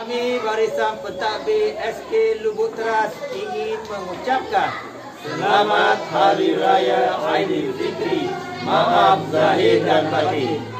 Kami Barisan Pentadbir SK Lubuk Teras ingin mengucapkan Selamat Hari Raya Aidilfitri. Maaf Zahir dan Batin.